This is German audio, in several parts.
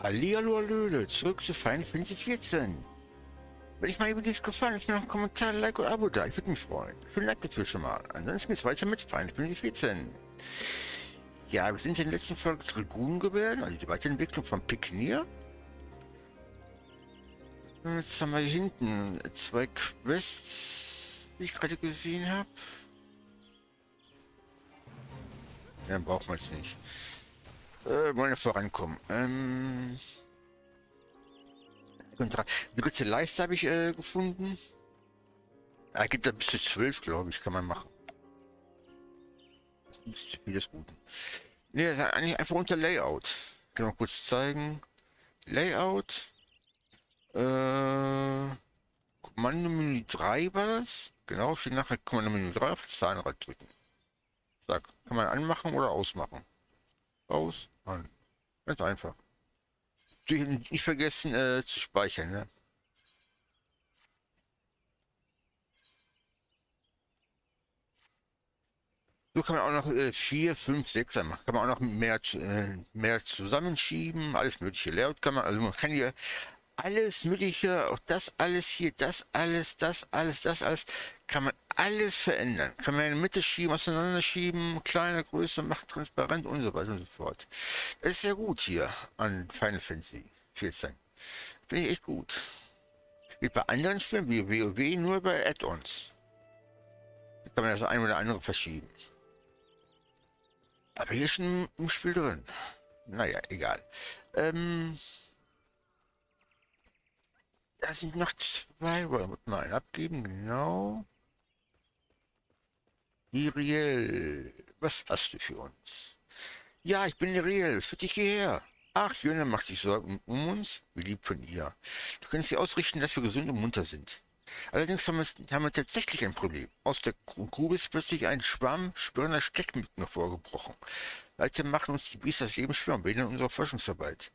Hallihallo, Hallöle, zurück zu Final Fantasy 14. Wenn mal über dies gefallen ist, mir noch einen Kommentar, Like oder Abo da, ich würde mich freuen. Vielen Dank dafür schon mal. Ansonsten geht's weiter mit Final Fantasy 14. Ja, wir sind in der letzten Folge Dragoon geworden, also die Weiterentwicklung von Piknier. Jetzt haben wir hier hinten zwei Quests, wie ich gerade gesehen habe. Ja, brauchen wir es nicht. Äh, wollen wir vorankommen. Ähm. Die dritte Leiste habe ich äh, gefunden. Er ja, gibt da bis zu zwölf, glaube ich, kann man machen. Das ist zu viel des Guten. Ne, eigentlich einfach unter Layout. Kann man kurz zeigen. Layout. Äh, Kommando-Menü 3 war das. Genau, steht nachher Kommando-Menü 3 auf das Zahnrad drücken. Sag, kann man anmachen oder ausmachen. Aus, an. Ganz einfach. Nicht vergessen äh, zu speichern, ne? So kann man auch noch äh, 4, 5, 6 machen. Kann man auch noch mehr, äh, mehr zusammenschieben. Alles mögliche Layout kann man. Also man kann hier alles mögliche, auch das alles hier, das alles, das alles, das alles, kann man alles verändern. Kann man in die Mitte schieben, auseinanderschieben, kleiner, größer, macht transparent und so weiter und so fort. Das ist sehr gut hier an Final Fantasy 14. Finde ich echt gut. Wie bei anderen Spielen, wie WoW, nur bei Add-ons. Da kann man das ein oder andere verschieben. Aber hier ist schon im Spiel drin. Naja, egal. Ähm, da sind noch zwei. Wollen wir mal abgeben? Genau. Iriel, was hast du für uns? Ja, ich bin Iriel, für dich hierher. Ach, Jöne macht sich Sorgen um uns, wie lieb von ihr. Du kannst sie ausrichten, dass wir gesund und munter sind. Allerdings haben wir, haben wir tatsächlich ein Problem. Aus der Grube ist plötzlich ein Schwarm spürender Steckmücken hervorgebrochen. Leute machen uns die Biester das Leben schwer und behindern unsere Forschungsarbeit.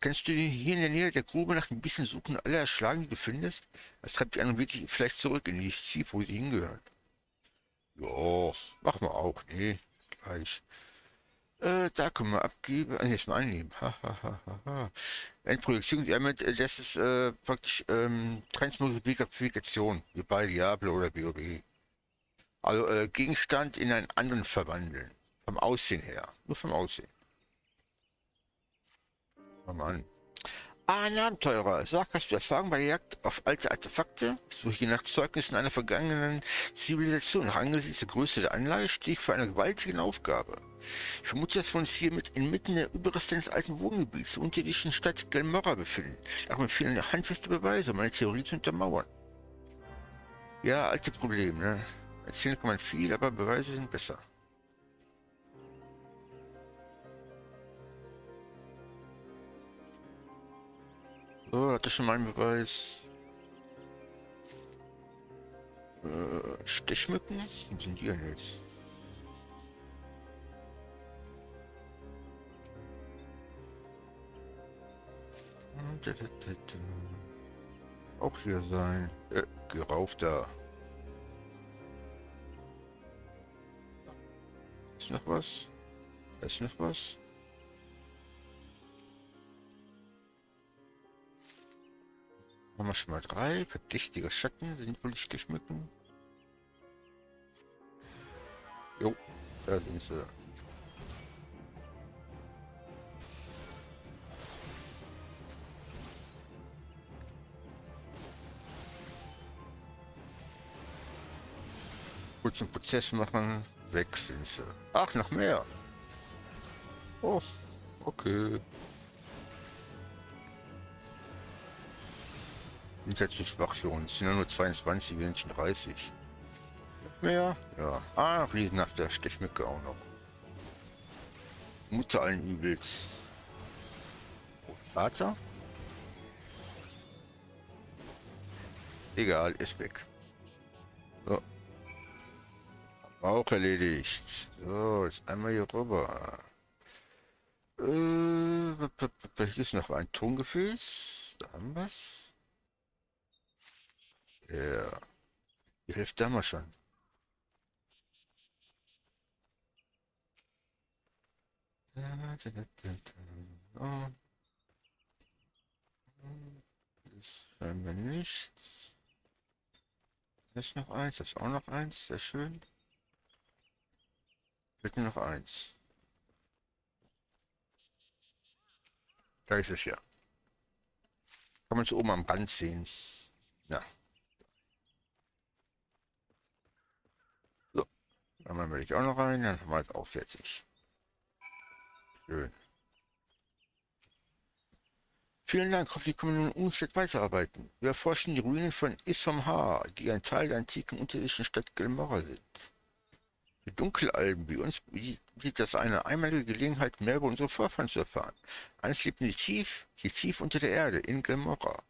Kannst du hier in der Nähe der Grube nach ein bisschen suchen, alle erschlagen, die du findest? Das treibt die anderen wirklich vielleicht zurück in die Tief, wo sie hingehören. Ja, machen wir auch. Nee, gleich. Äh, da können wir abgeben. Ah, jetzt mal annehmen. Ha, ha, äh, das ist äh, praktisch ähm, Transmultiplikation, wie bei Diablo oder BOB. Also äh, Gegenstand in einen anderen verwandeln. Vom Aussehen her. Nur vom Aussehen. Oh Mann. Ah, ein Abenteurer. Du Erfahrung bei der Jagd auf alte Artefakte? Suche nach Zeugnissen einer vergangenen Zivilisation. Nach angesichts der Größe der Anlage stehe ich vor einer gewaltigen Aufgabe. Ich vermute, dass wir uns hier mit inmitten der Überreste des alten Wohngebiets der unterirdischen Stadt Gelmora befinden. Auch mir fehlen handfeste Beweise, um meine Theorie zu untermauern. Ja, alte Probleme, ne? Erzählen kann man viel, aber Beweise sind besser. So, hatte schon mal einen Beweis. Äh, Stechmücken? Wo sind die denn jetzt? Auch hier sein. Äh, geraufter. Ist noch was? Ist noch was? Haben wir schon mal drei. Verdächtige Schatten nicht geschmücken. Jo, da sind sie. Kurzen Prozess machen. Weg sind sie. Ach, noch mehr. Oh, okay. Sind zu schwach für uns. Sind ja nur 22, wir sind schon 30. Mehr? Ja. Ah, nach der Stechmücke auch noch. Mutter allen Übels. Vater? Egal, ist weg. So. Auch erledigt. So, jetzt einmal hier rüber. Äh, hier ist noch ein Tongefäß. Da haben wir es. Ja. Die Hälfte haben wir schon. Das scheinbar nichts. Das ist noch eins, das ist auch noch eins, sehr schön. Bitte noch eins. Da ist es ja. Kann man es oben am Rand sehen. Ja. Dann will ich auch noch rein, dann haben wir jetzt auch fertig. Schön. Vielen Dank, hoffentlich können wir nun unsteht weiterarbeiten. Wir erforschen die Ruinen von Isomha, die ein Teil der antiken unterirdischen Stadt Gilmora sind. Die Dunkelalben wie uns bietet das eine einmalige Gelegenheit, mehr über unsere Vorfahren zu erfahren. Eines lebten sie tief, hier tief unter der Erde, in Gilmora.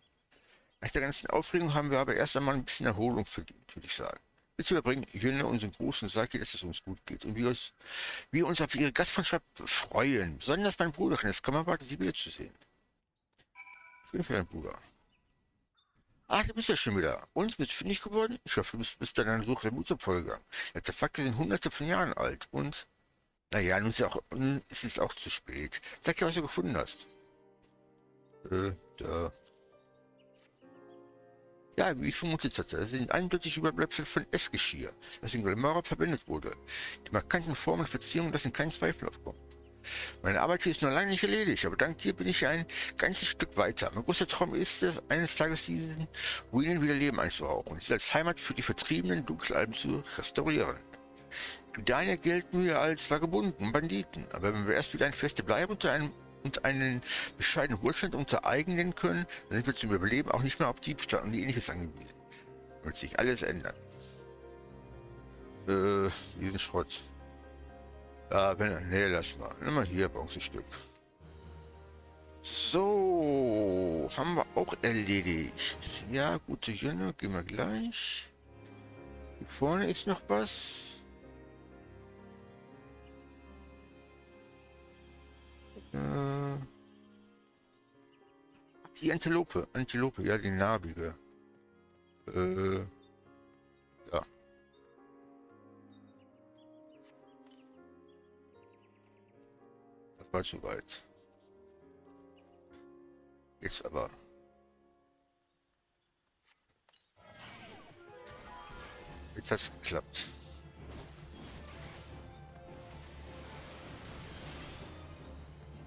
Nach der ganzen Aufregung haben wir aber erst einmal ein bisschen Erholung verdient, würde ich sagen. Bitte überbringen Jünne unseren sagt ihr, dass es uns gut geht und wir uns, wir uns auf ihre Gastfreundschaft freuen. Besonders mein Bruder, es kann man warten, sie wiederzusehen. Schön für deinen Bruder. Ach, du bist ja schon wieder. Und bist fündig geworden? Ich hoffe, du bist bis deiner Suche der Mutterfolge gegangen. Artefakte sind hunderte von Jahren alt. Und, naja, nun ist, auch, nun ist es auch zu spät. Sag dir, was du gefunden hast. Äh, da. Ja, wie ich vermutet hatte, das sind eindeutig Überbleibsel von Essgeschirr, das in Grimara verwendet wurde. Die markanten Formen und Verzierungen lassen keinen Zweifel aufkommen. Meine Arbeit hier ist noch lange nicht erledigt, aber dank dir bin ich ein ganzes Stück weiter. Mein großer Traum ist es, eines Tages diesen Ruinen wieder Leben einzuhauchen und sie als Heimat für die vertriebenen Dunkelalben zu restaurieren. Deine gelten wir als Vagabunden, Banditen, aber wenn wir erst wieder ein feste Bleibe unter einem und einen bescheidenen Wohlstand unter eigenen können, dann sind wir zum Überleben auch nicht mehr auf Diebstahl und ähnliches angewiesen. Wird sich alles ändern. Äh, diesen Schrott. Ja, wenn, nee, lass mal. Nimm mal hier, Bronzestück. So, haben wir auch erledigt. Ja, gute Jünger, gehen wir gleich. Hier vorne ist noch was. Äh, die Antilope, Antilope, ja, die narbige. Äh, war zu weit. Jetzt aber. Jetzt hat es geklappt.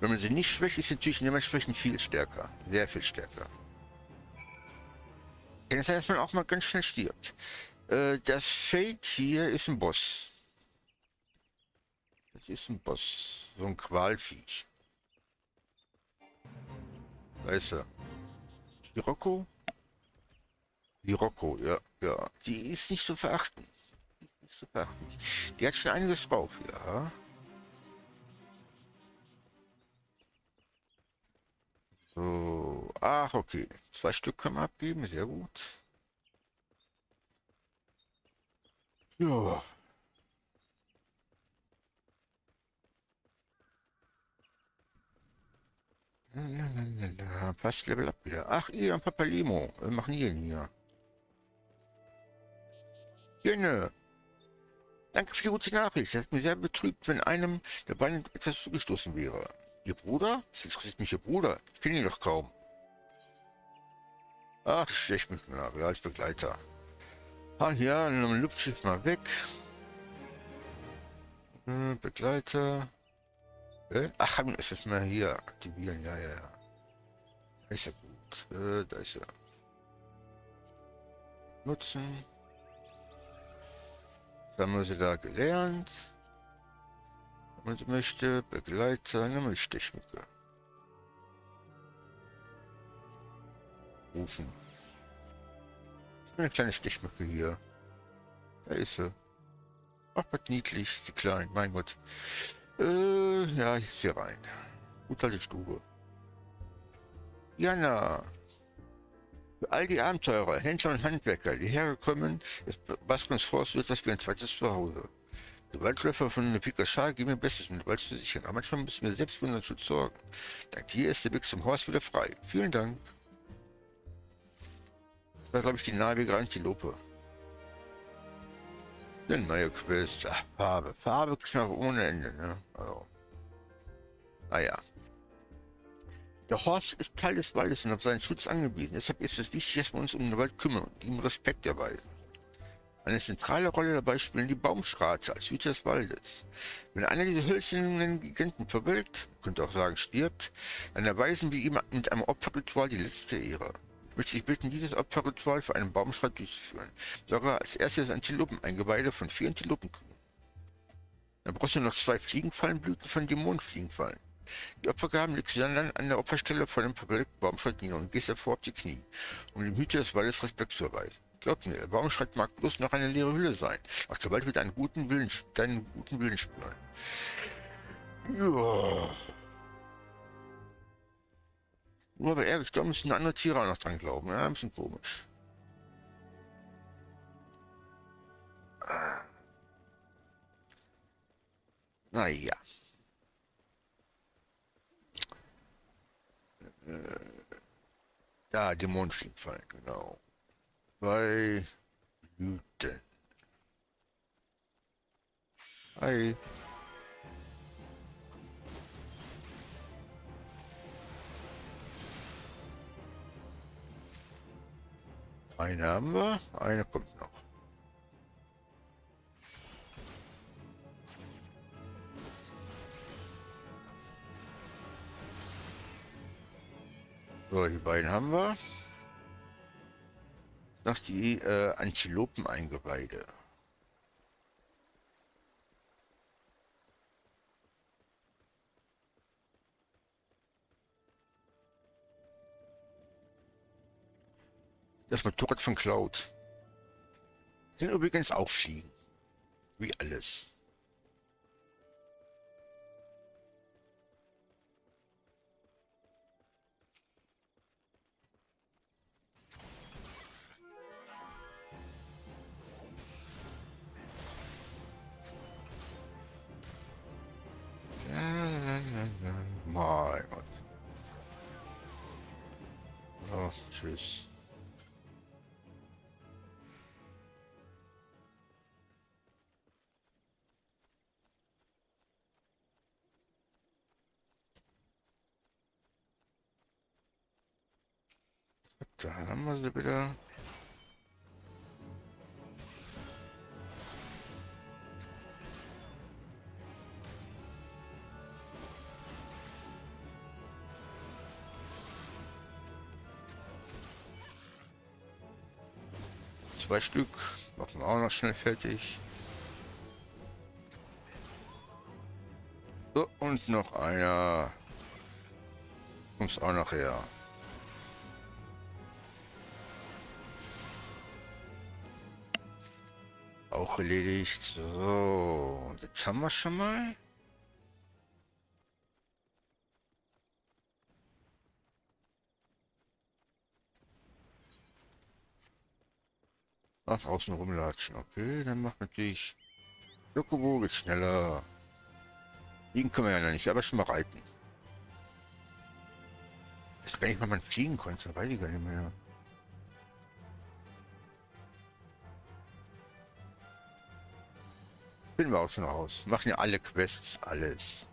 Wenn man sie nicht schwächt, ist natürlich dementsprechend viel stärker. Sehr viel stärker. Kann es sein, dass man auch mal ganz schnell stirbt. Äh, das Fate hier ist ein Boss. Das ist ein Boss. So ein Qualviech. Da ist er. Scirocco? Scirocco, ja, ja. Die ist nicht zu verachten. Die ist nicht zu verachten. Die hat schon einiges drauf, ja. Ach, okay. Zwei Stück können wir abgeben. Sehr gut. Ja. Lalalala. Fast Level up wieder. Ach, ihr Papalimo. Was machen ihr denn hier? Jene. Danke für die gute Nachricht. Es hat mich sehr betrübt, wenn einem der beiden etwas zugestoßen wäre. Ihr Bruder? Das interessiert mich Ihr Bruder. Ich kenne ihn doch kaum. Ach, schlecht mit mir, ja, als Begleiter. Ah ja, dann Luftschiff mal weg. Äh, Begleiter. Äh? Ach, ist es mal hier aktivieren. Ja, ja, ja. Ist ja gut. Äh, da ist er. Nutzen. Das haben wir sie da gelernt. Man möchte, Begleiter, nämlich Stechmücke. Rufen. Eine kleine Stechmücke hier. Da ist sie. Ach, was niedlich, sie klein, mein Gott. Äh, ja, ich hier rein. Gut alte Stube. Jana. Für all die Abenteurer, Händler und Handwerker, die hergekommen ist, Baskons Forst wird was wie ein zweites Zuhause. Die Waldläufer von Picachar geben mir Bestes, um den Wald zu sichern, aber manchmal müssen wir selbst für unseren Schutz sorgen. Dank dir ist der Weg zum Horst wieder frei. Vielen Dank. Das glaube ich, die nahebige Antilope. Eine neue Quest. Ach, Farbe. Farbe man ohne Ende, ne? Also. Ah ja. Der Horst ist Teil des Waldes und auf seinen Schutz angewiesen. Deshalb ist es wichtig, dass wir uns um den Wald kümmern und ihm Respekt erweisen. Eine zentrale Rolle dabei spielen die Baumschrate als Hüter des Waldes. Wenn einer dieser hölzernen Giganten verwelkt, könnte auch sagen stirbt, dann erweisen wir ihm mit einem Opferritual die letzte Ehre. Ich möchte dich bitten, dieses Opferritual für einen Baumschrat durchzuführen. Sogar als erstes Antilopen-Eingeweide von vier Antilopenkühen. Dann brauchst du noch zwei Fliegenfallenblüten von Dämonenfliegenfallen. Die Opfergaben legst du dann an der Opferstelle vor dem verwelkten Baumschreit nieder und gehst davor auf die Knie, um dem Hüter des Waldes Respekt zu erweisen. Glaub mir, der Baumschreit mag bloß noch eine leere Hülle sein. Doch sobald wir deinen guten Willen, deinen guten Willen spüren. Ja. Nur weil er gestorben ist, sind andere Tiere auch noch dran glauben. Ja, ein bisschen komisch. Naja. Äh, ja, Dämonenfliegenfallen, genau. Zwei Minuten. Hi. Eine haben wir, eine kommt noch. So, die beiden haben wir. Noch die äh, Antilopen-Eingeweide. Das Motorrad von Cloud. Den übrigens auch fliegen. Wie alles. Mein Gott. Oh, tschüss. Wir sie wieder. Zwei Stück. Machen wir auch noch schnell fertig. So, und noch einer. Kommst auch noch her. Auch erledigt. So, jetzt haben wir schon mal. Ach, außen rumlatschen. Okay, dann macht natürlich Lokobo geht schneller. Fliegen können wir ja noch nicht, aber schon mal reiten. Weiß gar nicht, wann man fliegen konnte, weiß ich gar nicht mehr. Finden wir auch schon raus. Machen ja alle Quests, alles.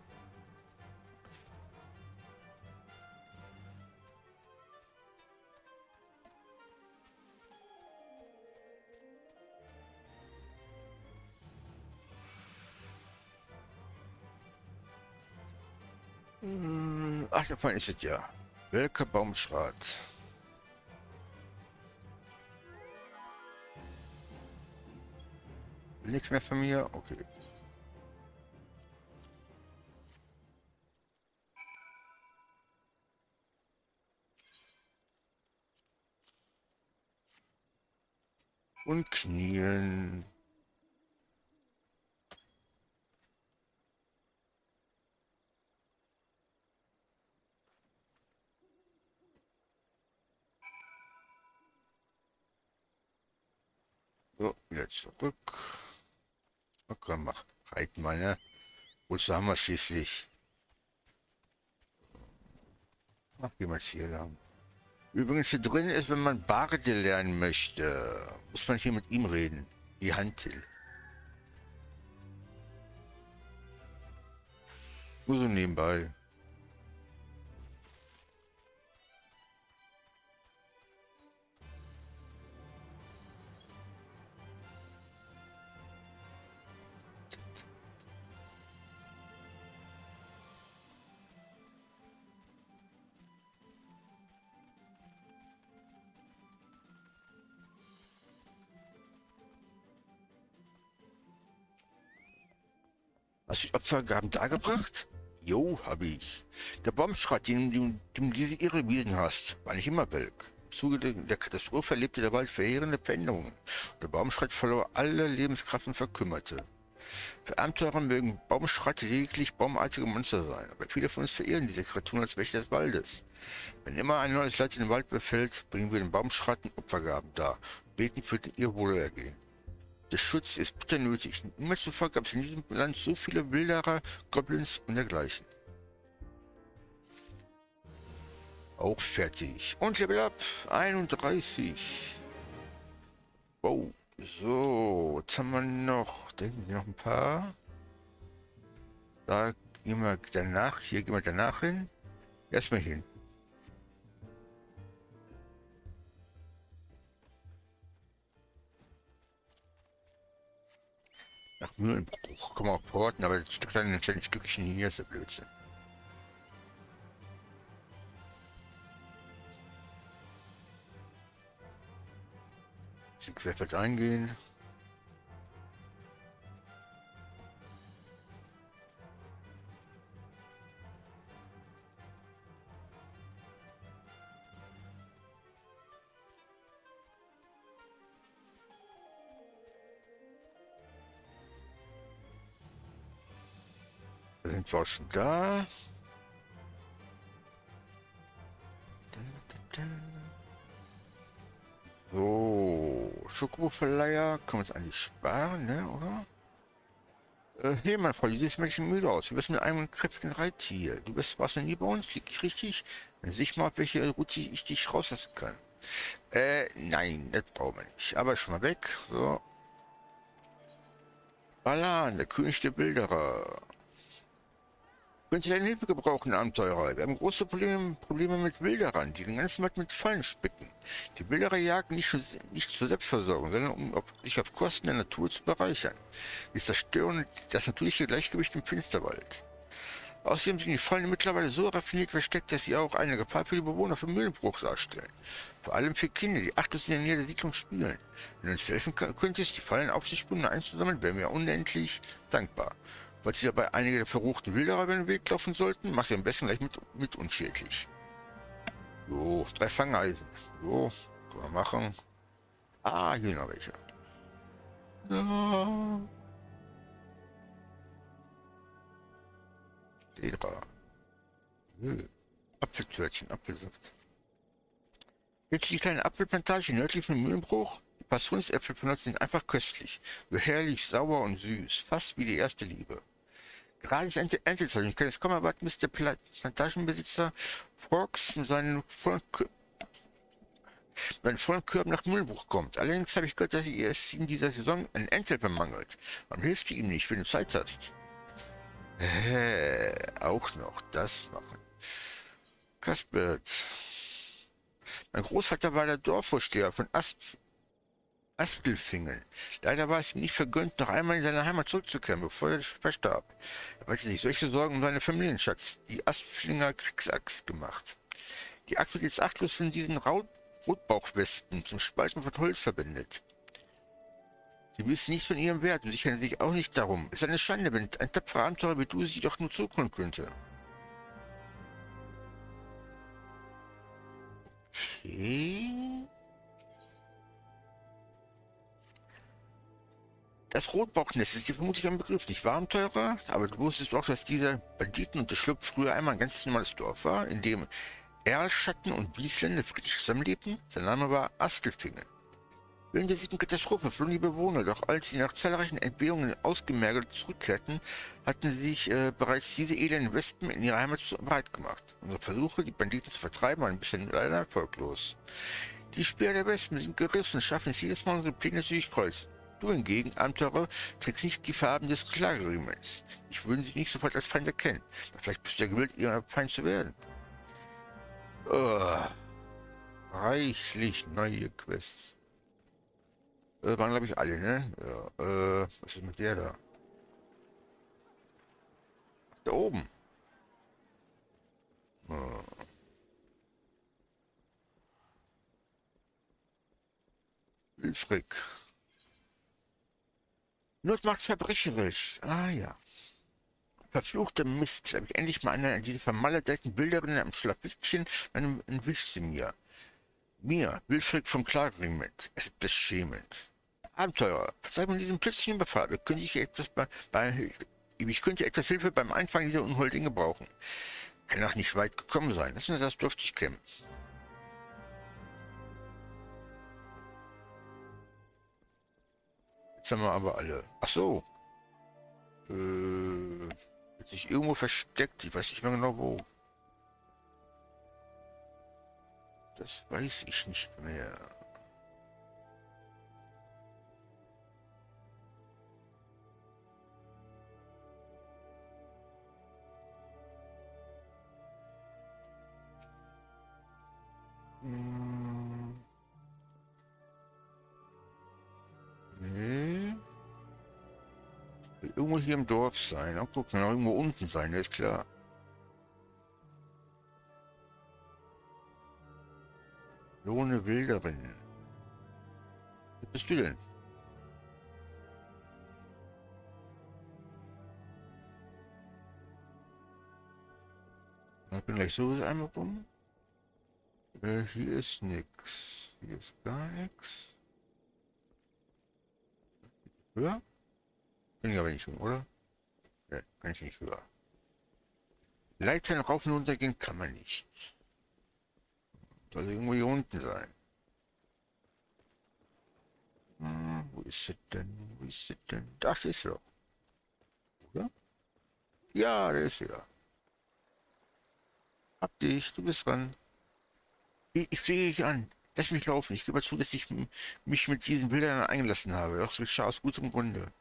Hm, ach, davon ist es ja. Welker Baumschrat. Nichts mehr von mir? Okay. Und knien. So, wieder zurück. Okay, mach. Reiten meine. Wozu haben wir schließlich? Ach, gehen wir hier lang. Übrigens hier drin ist, wenn man Barde lernen möchte, muss man hier mit ihm reden. Die Hantel. Nur so nebenbei. Hast du die Opfergaben dargebracht? Jo, habe ich. Der Baumschrott, den du diese irre Wiesen hast, war nicht immer welk. Im Zuge der Katastrophe erlebte der Wald verheerende Veränderungen. Der Baumschrott verlor alle Lebenskraft und verkümmerte. Für Abenteurer mögen Baumschreite lediglich baumartige Monster sein, aber viele von uns verehren diese Kreaturen als Wächter des Waldes. Wenn immer ein neues Leid in den Wald befällt, bringen wir den Baumschreiten Opfergaben dar beten für ihr Wohlergehen. Der Schutz ist bitter nötig. Niemals zuvor gab es in diesem Land so viele Wilderer, Goblins und dergleichen. Auch fertig. Und Level Up 31. Wow. So, jetzt haben wir noch, da hinten sind noch ein paar. Da gehen wir danach, hier gehen wir danach hin. Erstmal hin. Nach Mühlenbruch. Kann man auch porten, aber das Stück dann ein Stückchen hier ist der Blödsinn. Querfeld eingehen. Wir auch schon da. So, Schokoverleiher können wir uns eigentlich sparen, ne, oder? Äh, hey, mein Freund, ein bisschen müde aus. Du bist mit einem kräftigen Reittier. Du bist, warst noch nie bei uns? Lieg ich richtig? Ich mal, welche Route ich dich rauslassen kann. Äh, nein, das brauchen wir nicht. Aber schon mal weg. So. Balan, der König der Bilderer. Können Sie deine Hilfe gebrauchen, Abenteurer? Wir haben große Probleme, Probleme mit Wilderern, die den ganzen Markt mit Fallen spicken. Die Wilderer jagen nicht, nicht zur Selbstversorgung, sondern um auf, sich auf Kosten der Natur zu bereichern. Sie zerstören das natürliche Gleichgewicht im Finsterwald. Außerdem sind die Fallen mittlerweile so raffiniert versteckt, dass sie auch eine Gefahr für die Bewohner von Mühlenbruch darstellen. Vor allem für Kinder, die achtlos in der Nähe der Siedlung spielen. Wenn du uns helfen könntest, die Fallen aufzuspüren und einzusammeln, wären wir unendlich dankbar. Falls Sie dabei einige der verruchten Wilderer über den Weg laufen sollten, mach sie am besten gleich mit, mit unschädlich. So, drei Fangeisen. So, können wir machen. Ah, hier noch welche. Ja. Ledra. Hm. Apfeltörtchen, Apfelsaft. Jetzt die kleine Apfelplantage nördlich von Mühlenbruch. Die Passionsäpfel von uns sind einfach köstlich. So herrlich sauer und süß. Fast wie die erste Liebe. Ich kann jetzt erwarten, bis der Plantagenbesitzer Frogs mit seinen vollen, mit vollen nach Müllbruch kommt. Allerdings habe ich gehört, dass es in dieser Saison ein Entel bemangelt. Man hilft ihm nicht, wenn du Zeit hast. Äh, auch noch das machen. Kaspert. Mein Großvater war der Dorfvorsteher von Asp Astelfingen. Leider war es ihm nicht vergönnt, noch einmal in seine Heimat zurückzukehren, bevor er verstarb. Er wollte sich solche Sorgen um seinen Familienschatz, die Astflinger Kriegsachs, gemacht. Die Axt wird jetzt achtlos von diesen Rotbauchwespen zum Spalten von Holz verwendet. Sie wissen nichts von ihrem Wert und sichern sich auch nicht darum. Es ist eine Schande, wenn ein tapferer Abenteurer wie du sie doch nur zurückholen könnte. Okay. Das Rotbauchnest ist dir vermutlich ein Begriff, nicht wahr, Abenteurer? Aber du wusstest auch, dass dieser Banditen und der Schlupf früher einmal ein ganz normales Dorf war, in dem Erlschatten und Wiesländer friedlich zusammenlebten? Sein Name war Astelfingen. Während der siebten Katastrophe flohen die Bewohner, doch als sie nach zahlreichen Entbehrungen ausgemergelt zurückkehrten, hatten sich äh, bereits diese elenden Wespen in ihrer Heimat bereit gemacht. Unsere Versuche, die Banditen zu vertreiben, waren bisher leider erfolglos. Die Speer der Wespen sind gerissen und schaffen es jedes Mal, unsere Pläne zu durchkreuzen. Du hingegen, Abenteurer, trägst nicht die Farben des Klageregiments. Ich würde sie nicht sofort als Feind erkennen. Aber vielleicht bist du ja gewillt, ihr Feind zu werden. Oh, reichlich neue Quests. Äh, waren, glaube ich, alle, ne? Ja, äh, was ist mit der da? Da oben. Oh. Not macht verbrecherisch. Ah ja. Verfluchter Mist, habe ich endlich mal eine diese vermaledeiten Bilderin am Schlafittchen, dann entwischt sie mir. Mir, Wilfried vom Klagring mit. Es ist beschämend. Abenteurer, verzeiht mir diesen plötzlichen Überfall. Könnte ich etwas bei, bei, ich könnte etwas Hilfe beim Einfangen dieser Unholdigen brauchen. Kann auch nicht weit gekommen sein. Lass uns das dürftig kämmen. Jetzt haben wir aber alle. Ach so. Äh, hat sich irgendwo versteckt. Ich weiß nicht mehr genau wo. Das weiß ich nicht mehr. Hm. Irgendwo hier im Dorf sein. Oh, guck mal, irgendwo unten sein, ist klar. Lohne Wilderin. Was bist du denn? Ich bin gleich so einmal rum. Äh, hier ist nix. Hier ist gar nichts. Höher? Bin ich schon, oder? Ne, kann ich nicht höher. Leitern rauf und runter gehen kann man nicht. Soll irgendwo hier unten sein. Hm, wo ist sie denn? Wo ist sie denn? Das ist doch. Oder? Ja, der ist da. Hab dich, du bist dran. Ich, ich fliege dich an. Lass mich laufen. Ich gebe zu, dass ich mich mit diesen Bildern eingelassen habe. Doch so geschah aus gutem Grunde.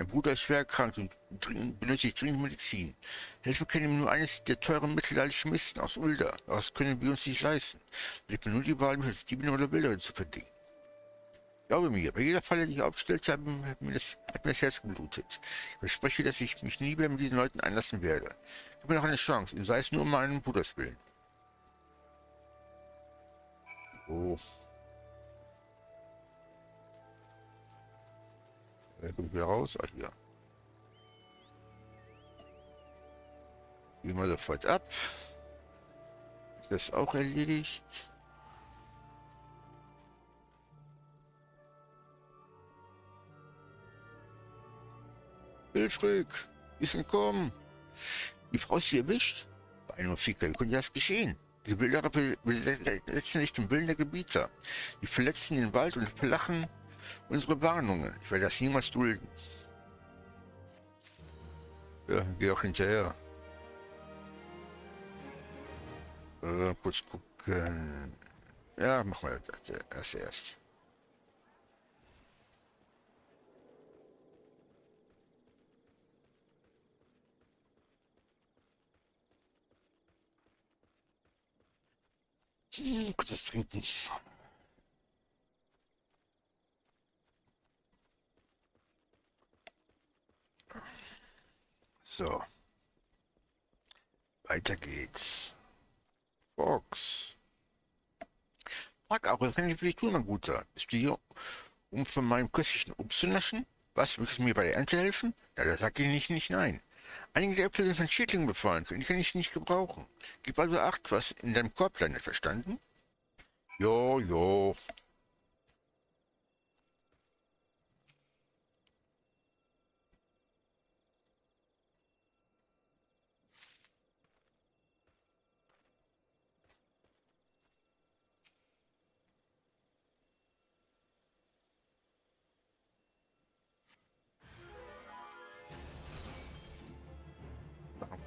Mein Bruder ist schwer erkrankt und benötigt dringend Medizin. Helfen können ihm nur eines der teuren mittelalterlichen Misten aus Ulda. Das können wir uns nicht leisten. Bleibt mir nur die Wahl, mich als Diebin oder Bilderin zu verdienen. Glaube mir, bei jeder Falle, die ich aufstellte, hat mir, das, hat mir das Herz geblutet. Ich verspreche, dass ich mich nie mehr mit diesen Leuten einlassen werde. Gib mir noch eine Chance, sei es nur um meinen Bruders willen. Oh. Er kommt wieder raus. Ach, hier. Gehen wir sofort ab. Ist das auch erledigt? Wilfried, ist entkommen. Die Frau ist hier erwischt. Bei einem Ficker, konnte das geschehen? Die Bilder besetzen nicht den Willen der Gebieter. Die verletzen den Wald und verlachen unsere Warnungen. Ich werde das niemals dulden. Ja, geh auch hinterher. Äh, kurz gucken. Ja, machen wir das, das erst. Hm, kurz trinken. So. Weiter geht's. Fox. Frag auch, was kann ich für dich tun, mein Guter? Bist du hier, um von meinem köstlichen Obst zu naschen? Was, möchtest du mir bei der Ernte helfen? Na, da sag ich nicht, nicht nein. Einige der Äpfel sind von Schädlingen befallen, die kann ich nicht gebrauchen. Gib also Acht, was in deinem Korb landet, verstanden? Jo, jo.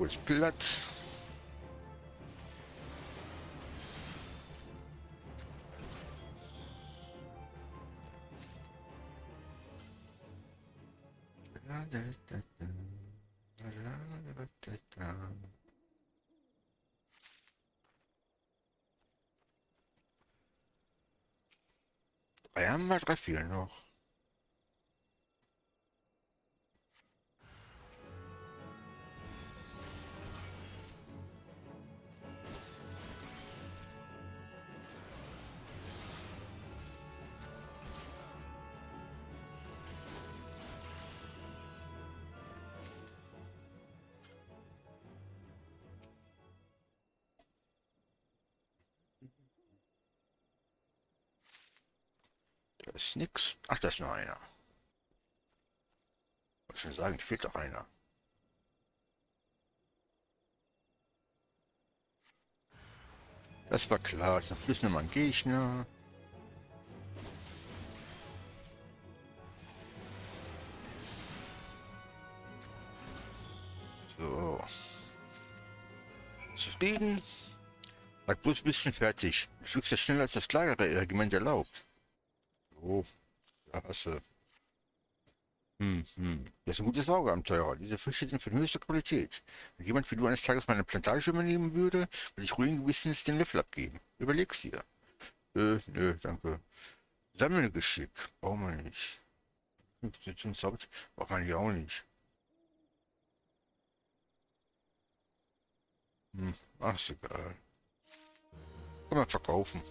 Kurz platt. Drei haben wir. Ist noch einer. Wollte schon sagen, fehlt doch einer. Das war klar. Zum Schluss nochmal ein Gegner. So. Zufrieden. Sag bloß ein bisschen fertig. Du flügst ja schneller als das kleinere Regiment erlaubt. So. Du. Hm, hm. Das ist ein gutes Augeabenteurer. Diese Fische sind von höchster Qualität. Wenn jemand wie du eines Tages meine Plantage übernehmen würde, würde ich ruhigen Gewissens den Löffel abgeben. Überleg's dir. Äh, nö, danke. Sammelgeschick. Brauchen wir nicht. Braucht man ja auch nicht. Hm, ach, ist egal. Kann man verkaufen.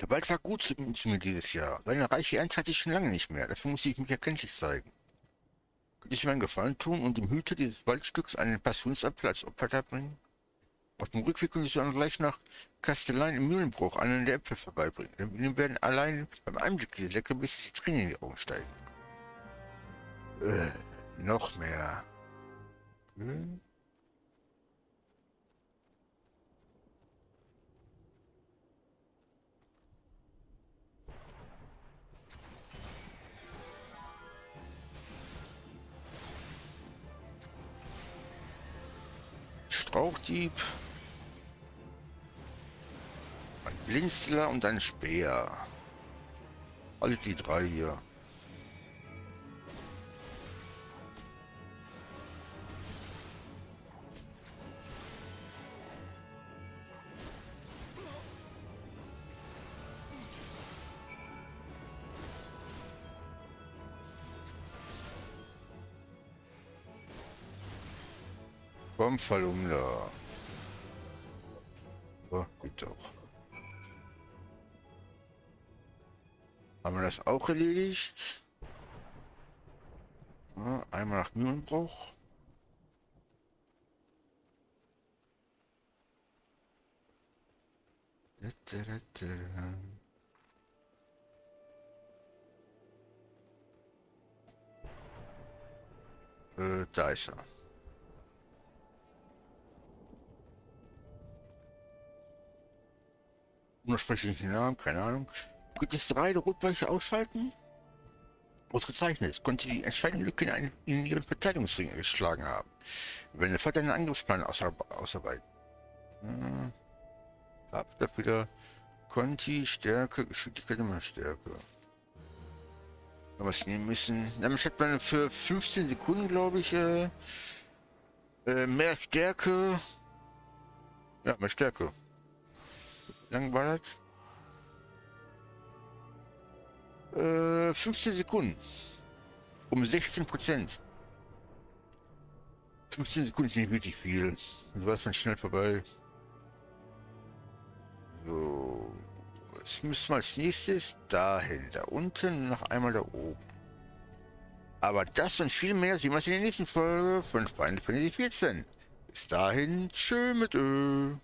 Der Wald war gut zu, mir dieses Jahr. Seine reiche Ernte hatte ich schon lange nicht mehr. Dafür muss ich mich erkenntlich zeigen. Könnte ich mir einen Gefallen tun und dem Hüter dieses Waldstücks einen Passionsapfel als Opfer darbringen? Auf dem Rückweg könnte ich dann gleich nach Kastellein im Mühlenbruch einen der Äpfel vorbeibringen. Denn werden allein beim Einblick dieser Lecke bis die Tränen in die Augen steigen. Äh, noch mehr. Hm? Strauchdieb. Ein Blinzler und ein Speer. Alle die drei hier. Komm, fall um da. So, geht doch. Haben wir das auch erledigt? Ja, einmal nach Mühlenbruch. Äh, da ist er. Unersprechlichen Namen, keine Ahnung. Gibt 3 der Rotweiche ausschalten? Ausgezeichnet. Es konnte die entscheidende Lücke in, einen, in ihren Verteidigungsring geschlagen haben. Wenn der Vater einen Angriffsplan ausarbeitet. Hm. Farbstoff wieder. Conti, Stärke, Geschicklichkeit immer Stärke. Was nehmen müssen. Damit hat man für 15 Sekunden, glaube ich, äh, äh, mehr Stärke. Ja, mehr Stärke lang war das? Äh, 15 Sekunden. Um 16 Prozent. 15 Sekunden nicht wirklich viel. Das war es dann schnell vorbei. So. Jetzt müssen wir als nächstes dahin. Da unten, noch einmal da oben. Aber das und viel mehr sehen wir uns in der nächsten Folge von Final Fantasy 14. Bis dahin, tschö mit Ö.